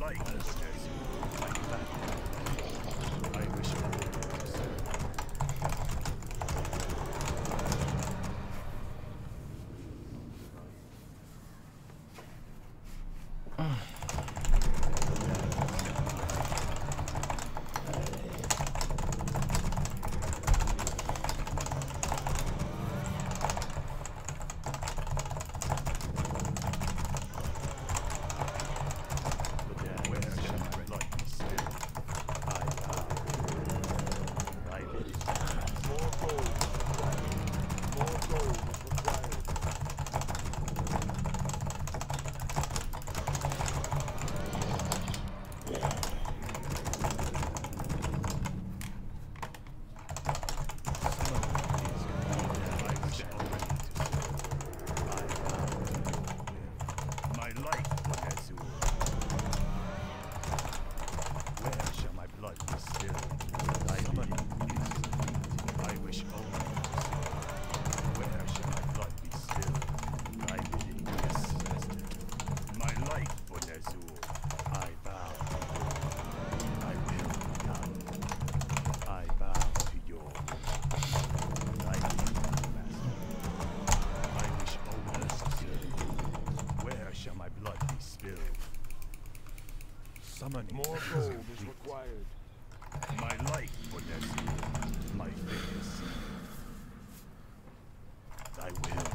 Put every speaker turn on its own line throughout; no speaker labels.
light. summoning.
More gold is required.
My life for Nessie. My face. I will.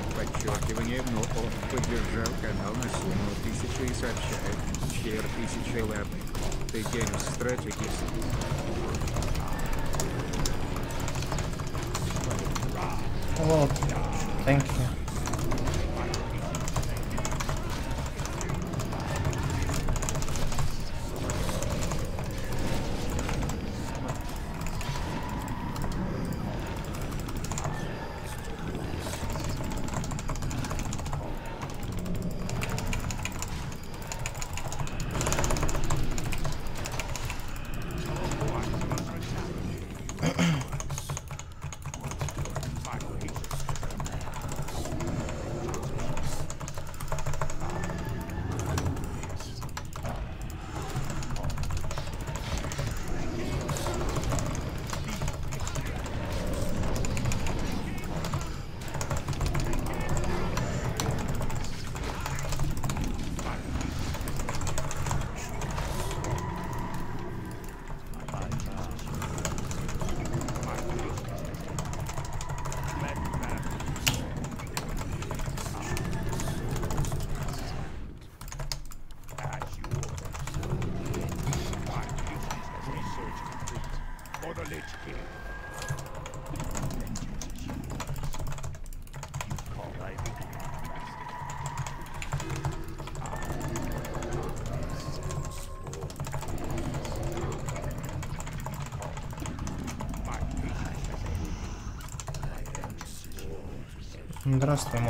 всех подчеркивание, но он поддержал канал на сумму 1000 и сообщает, чер 1000 ладно. Ты генус стратегист.
Вот. Thank you.
no estoy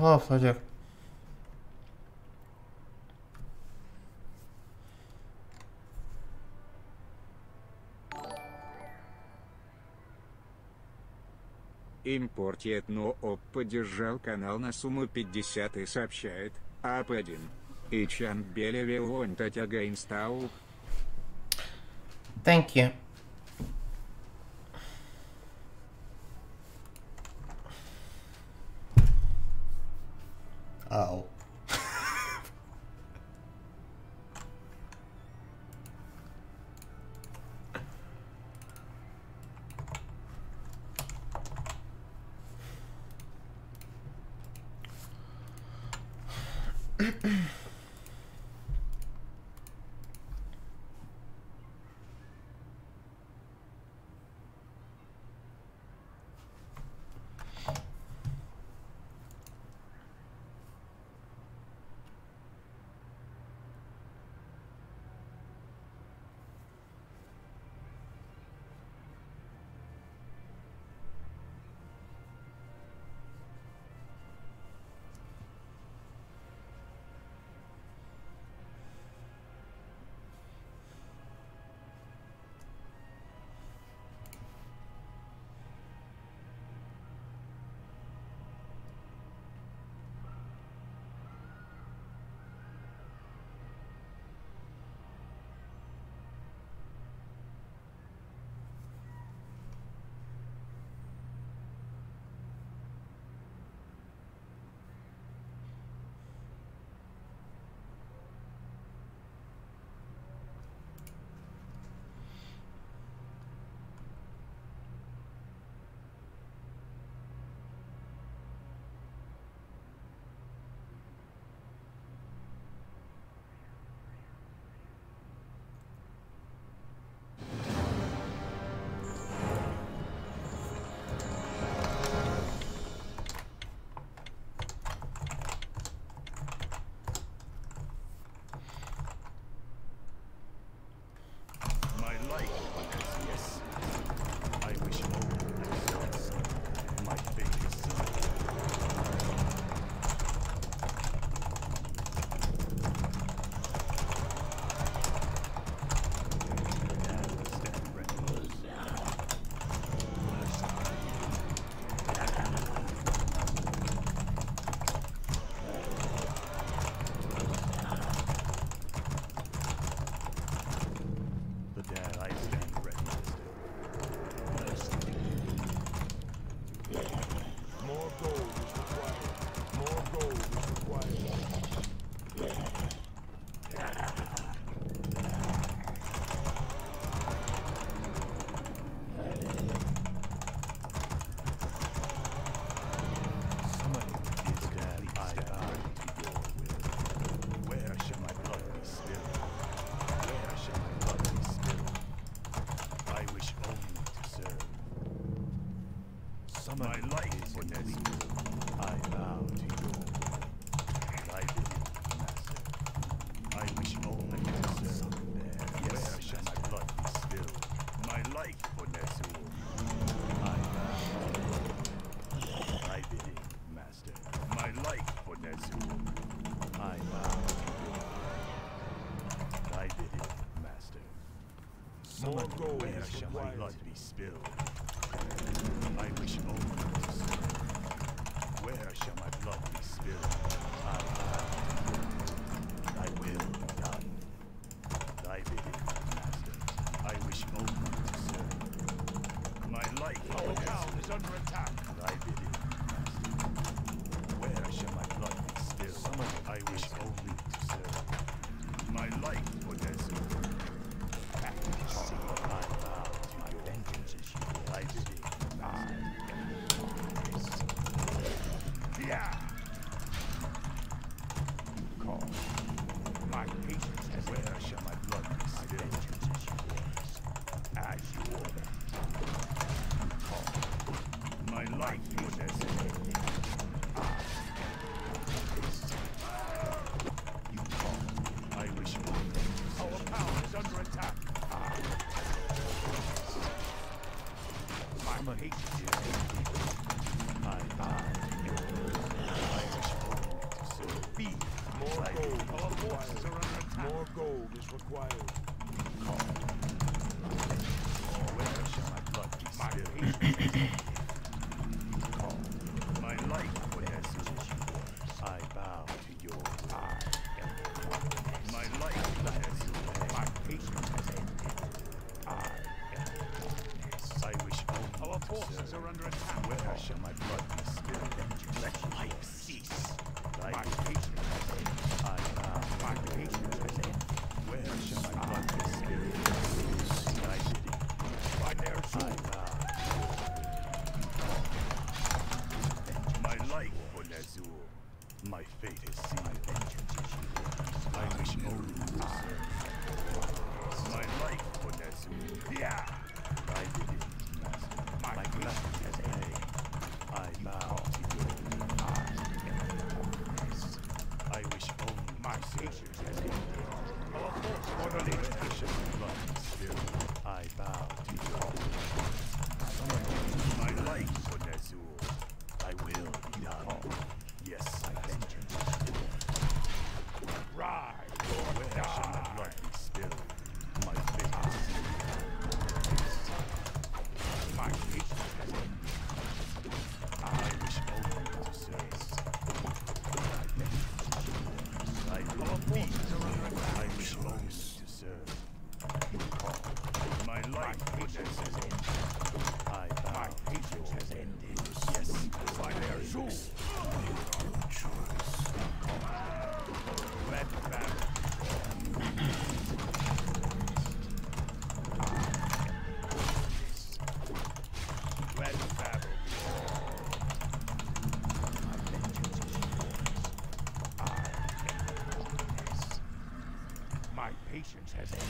Слава, Владик.
Импортиет но ОП поддержал канал на сумму 50 и сообщает АП-1. И Чан Чанбелеве он татяга инстау.
Thank you.
More gold
shall my blood be spilled. I wish
required.
Princess.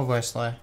Não
vais lá.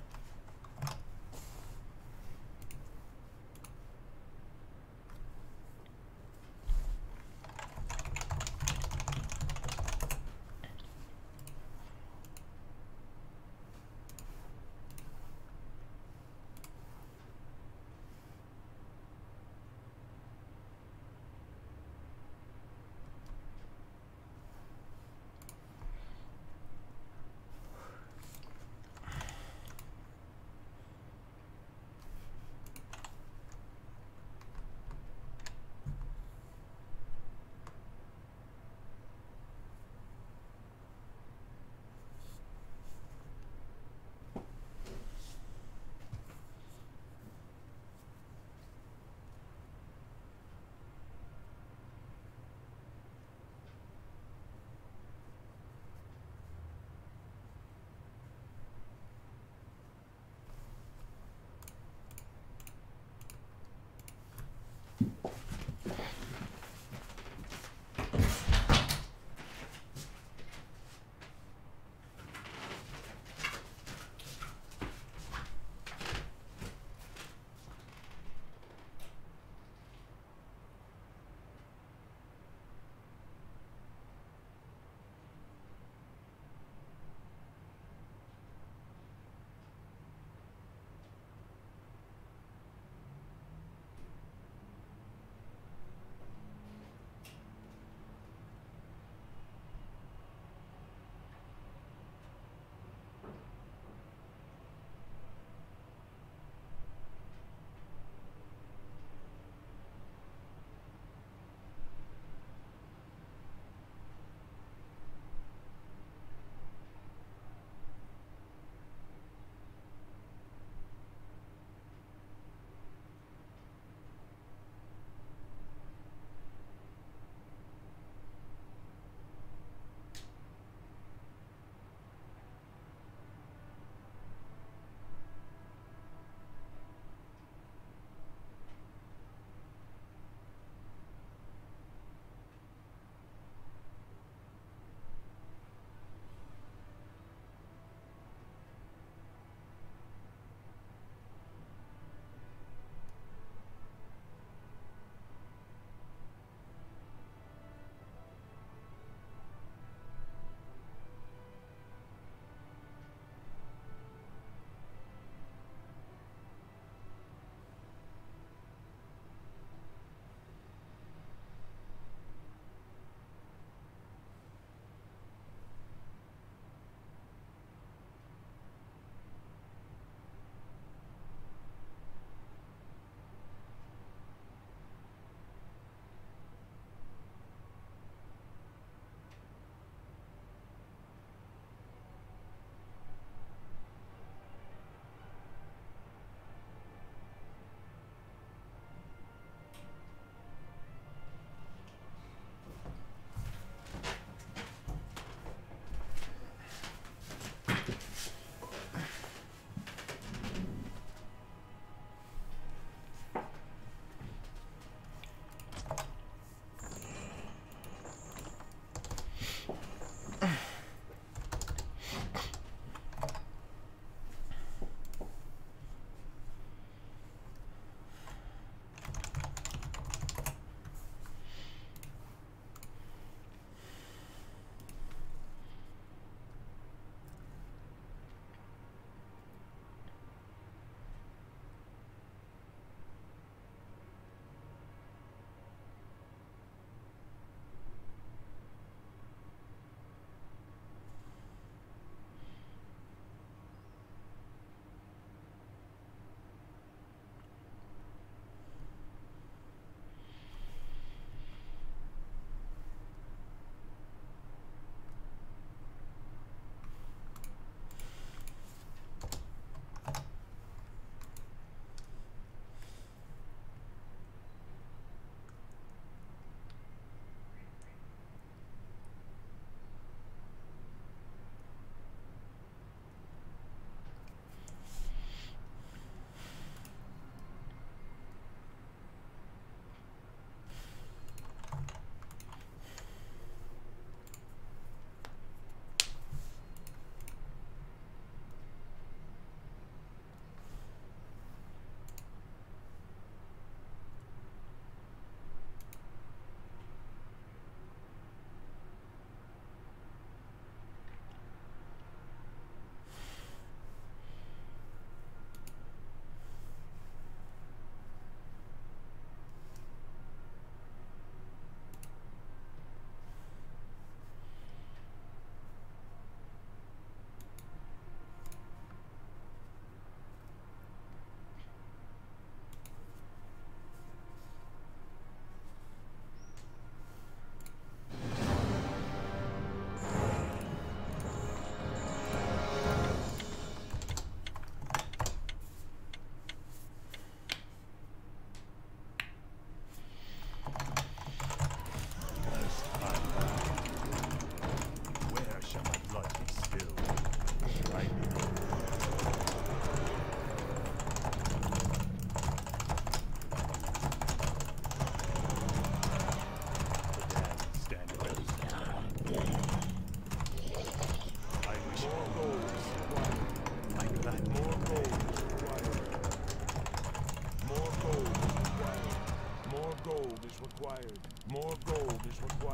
лишь вот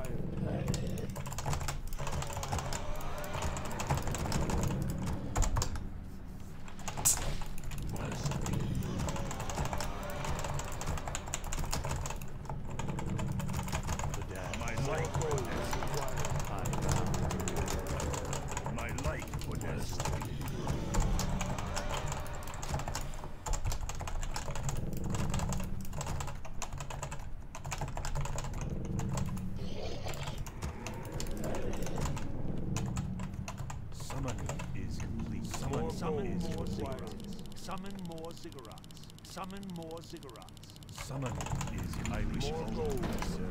Summon
more
ziggurats.
Summon
is Irish. wish
more gold.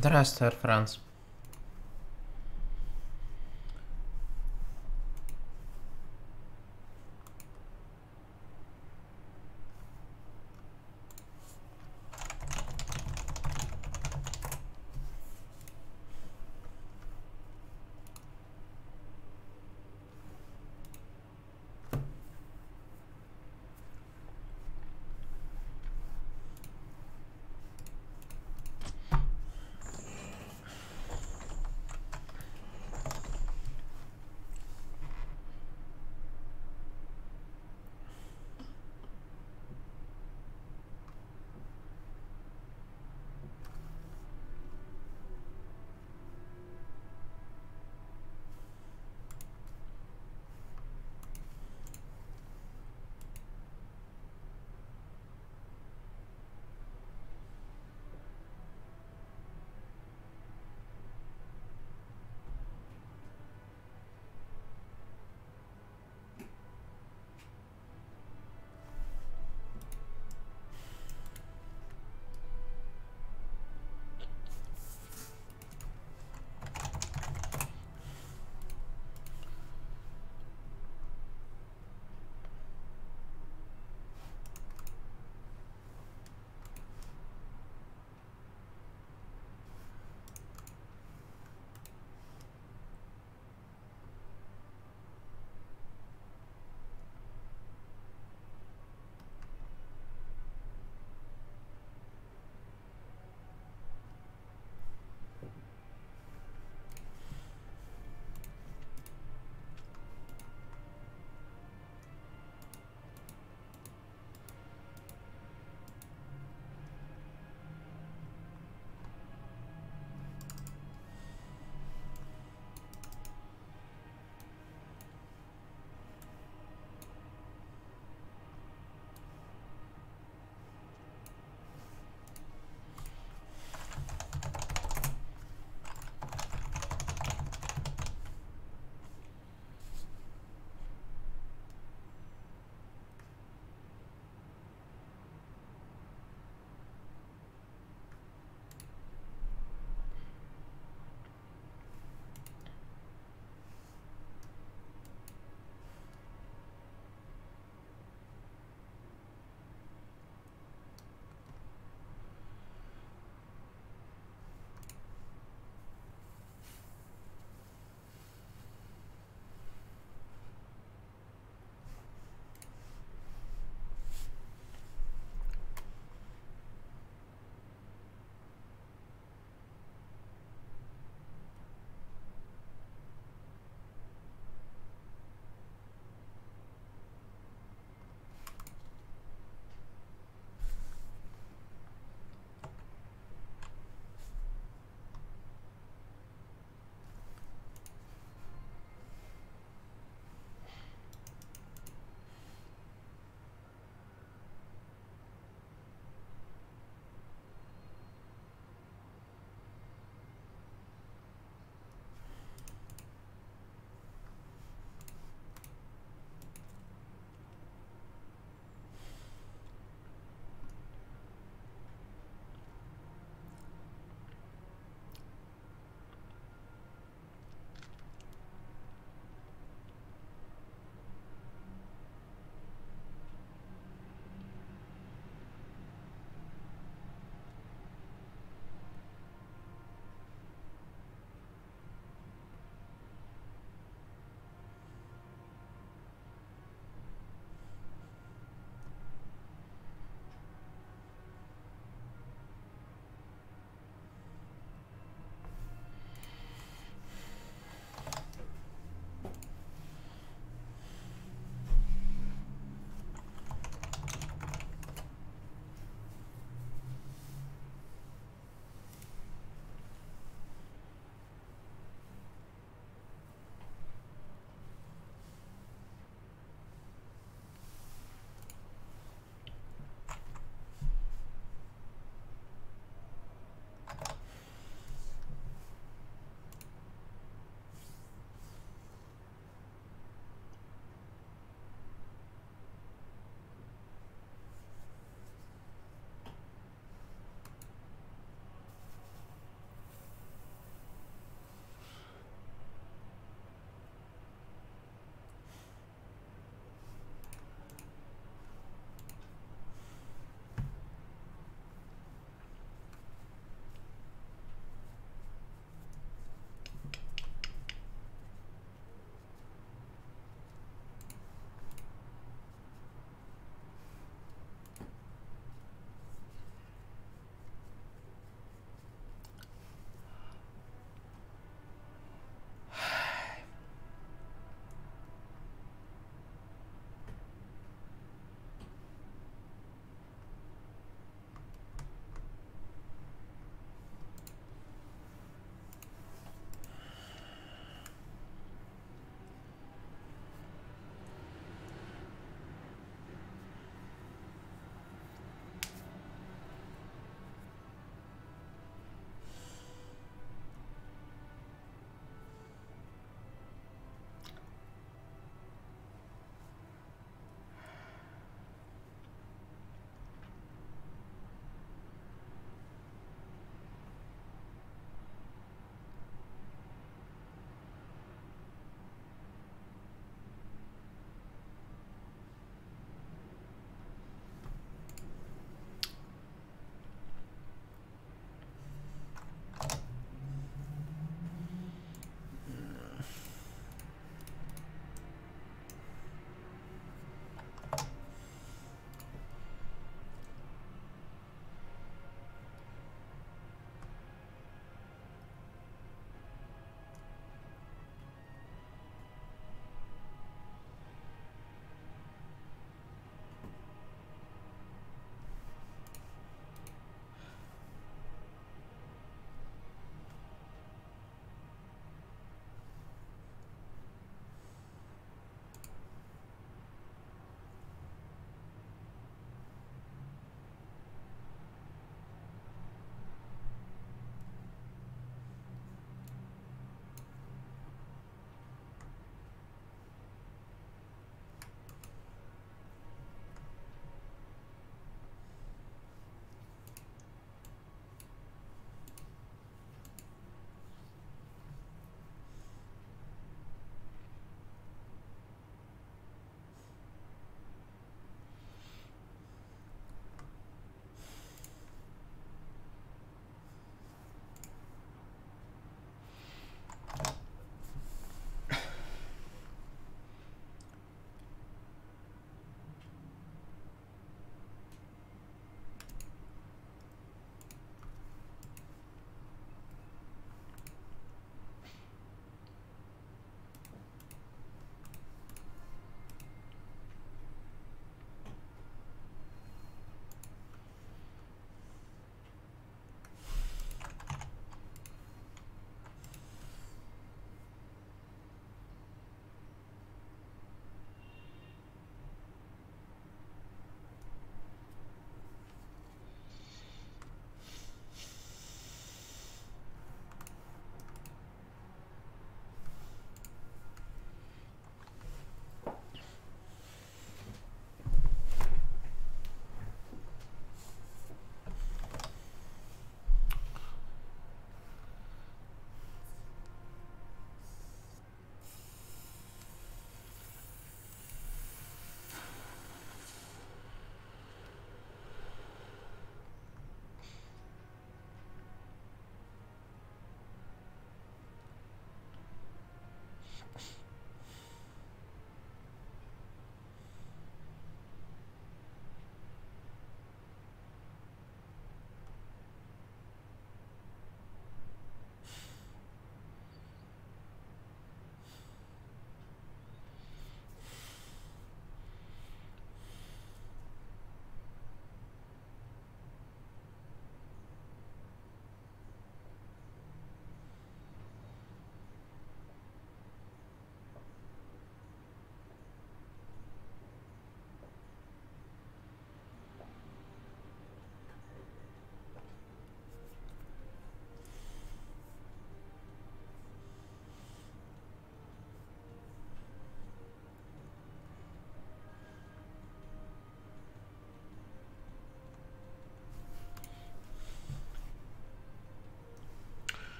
Здравствуй, Эр Франц.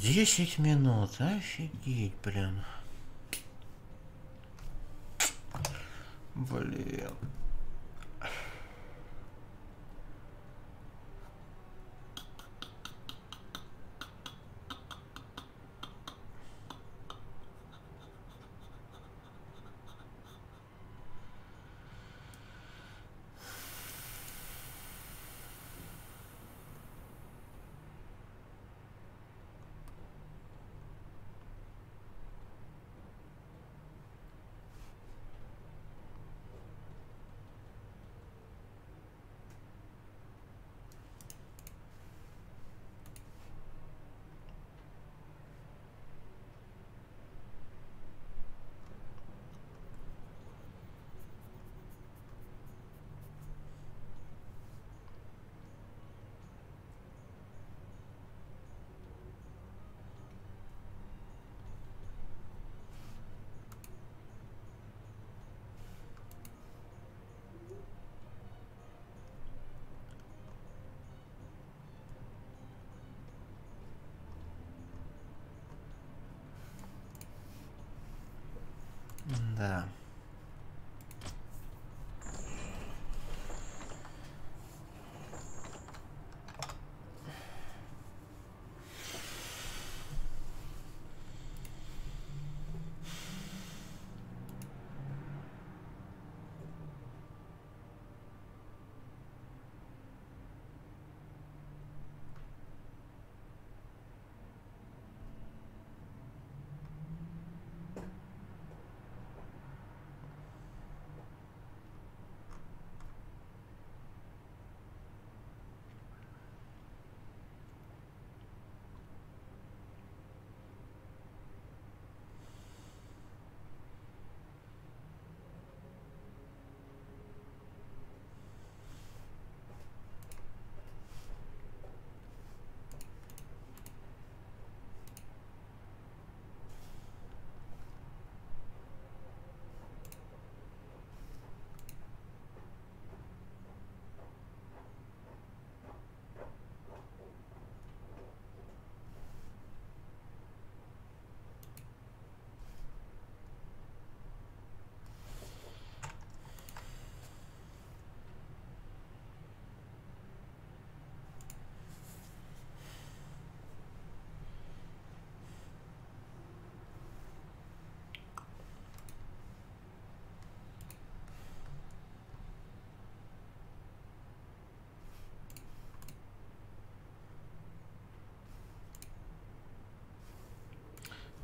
Десять минут, офигеть, блин. Блин.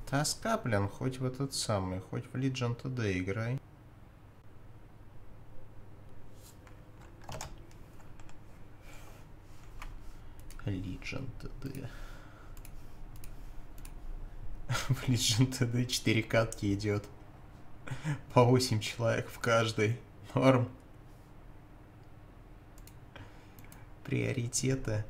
Тоска, блин, хоть в этот самый, хоть в Legion TD играй. Legion TD. В Legion TD 4 катки идет. По 8 человек в каждой. Норм. Приоритеты.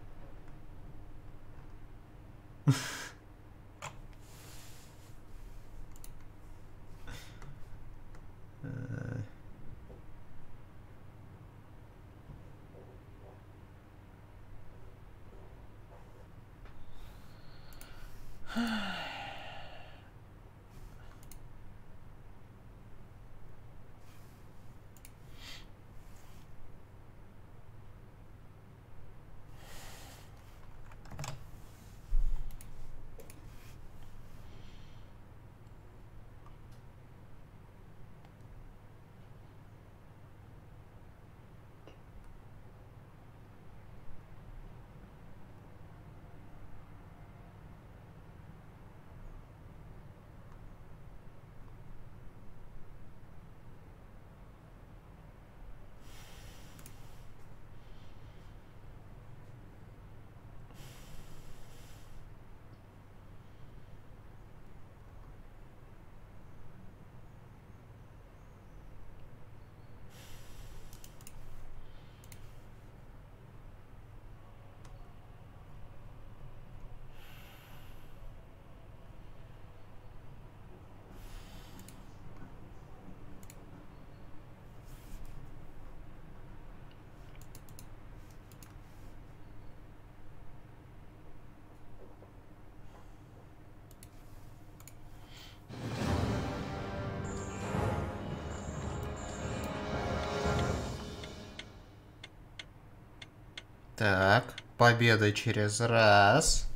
Так, победа через раз,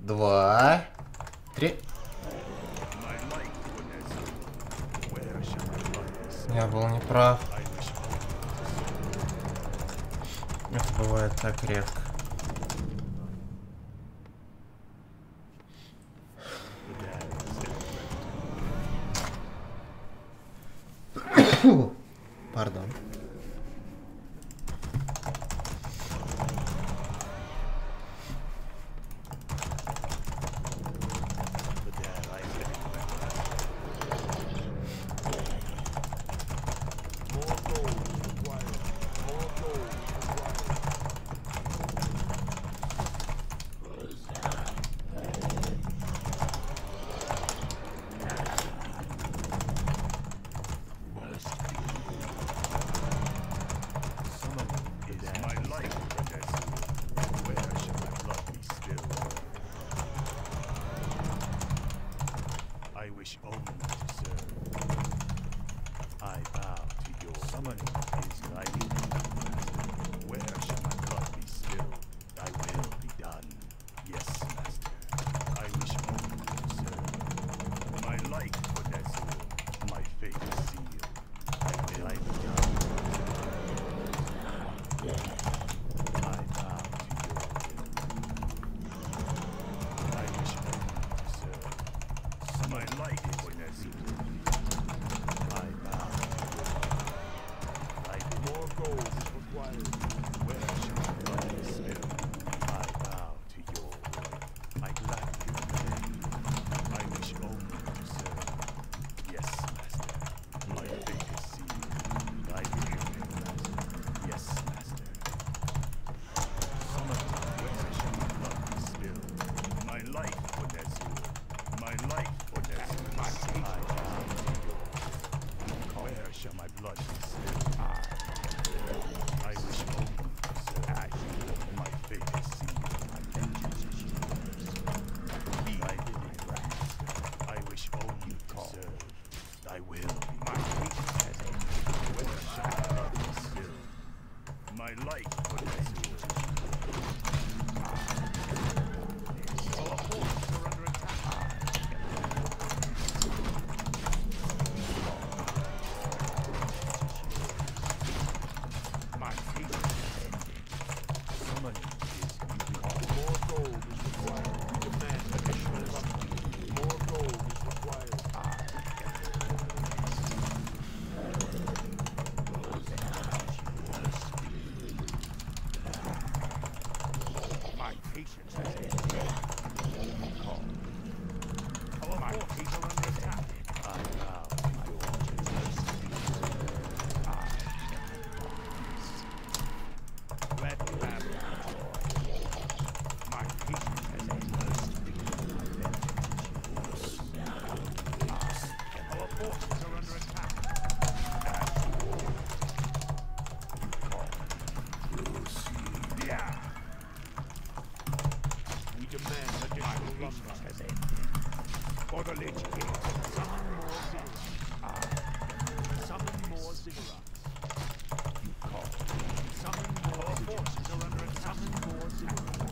два, три. Я был неправ. Это бывает так редко.
demands additional
lumber. For the Lich King,
summon more Ziggurats. Summon more Ziggurats.
You call.
Summon more forces are under attack. Summon more Ziggurats.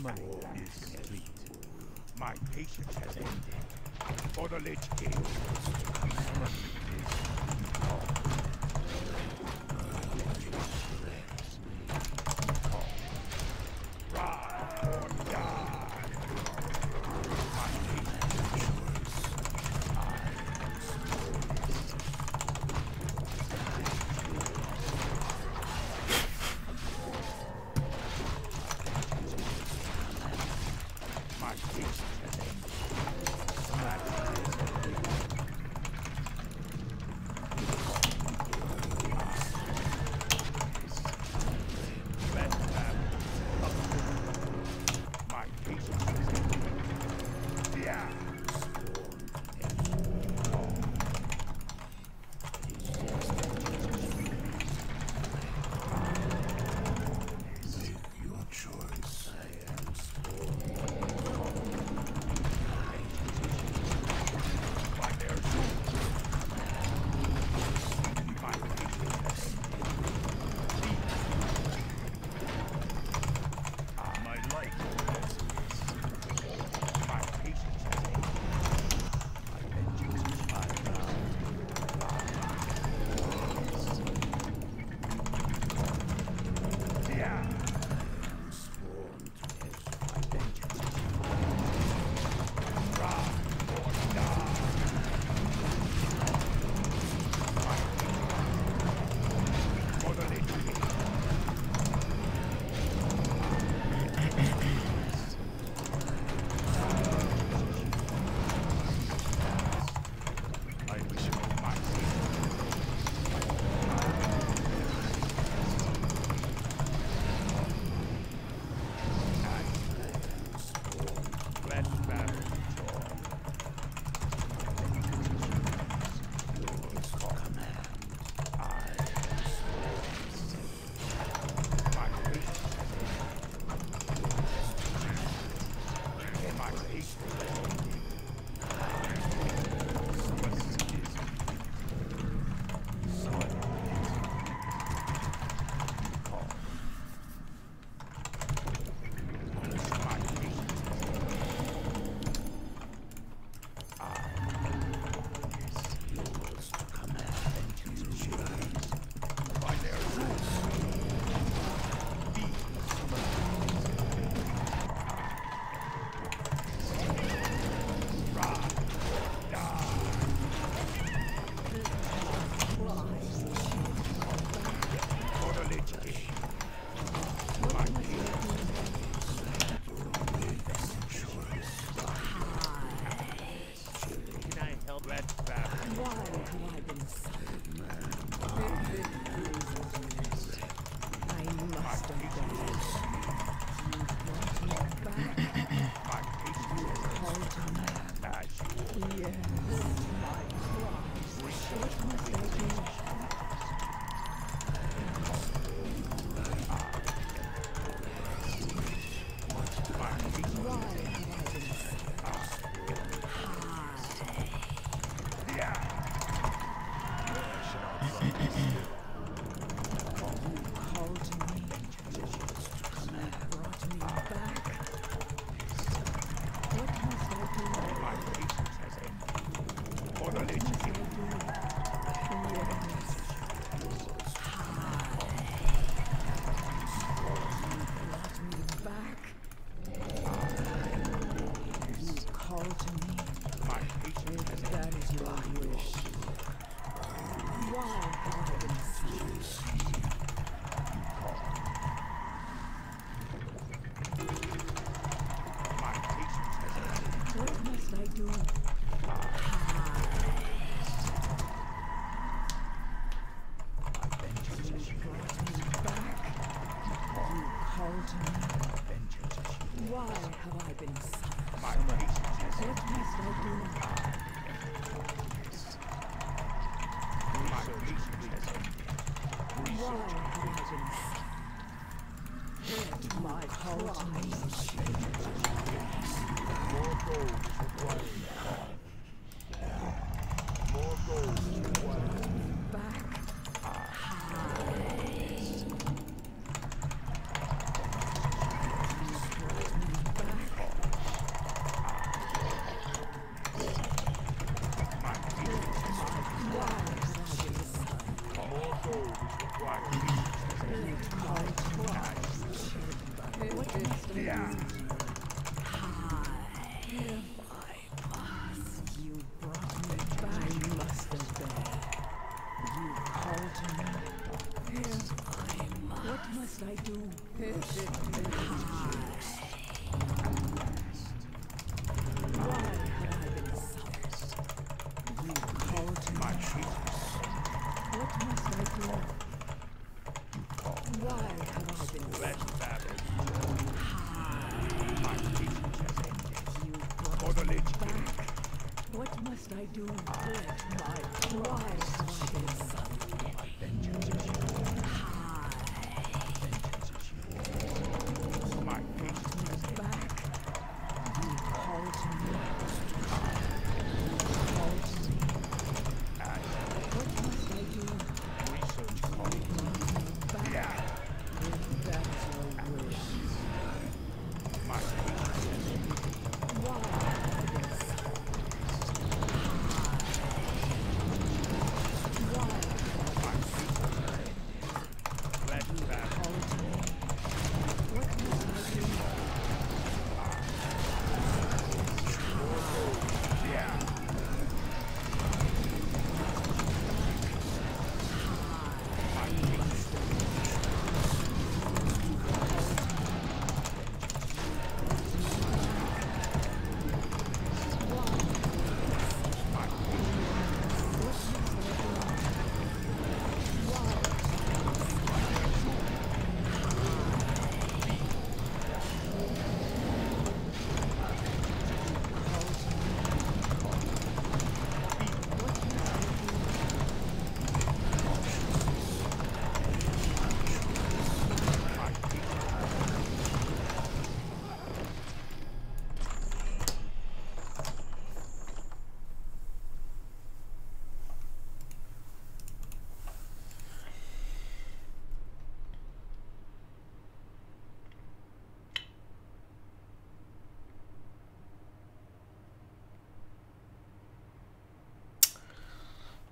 summoning is
complete.
My patience has ended. For the Lich King 收了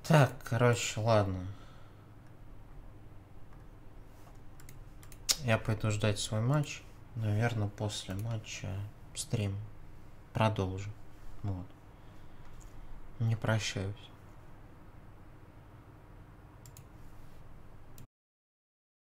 Так, короче, ладно. Я пойду ждать свой матч. Наверное, после матча стрим продолжу. Вот. Не прощаюсь.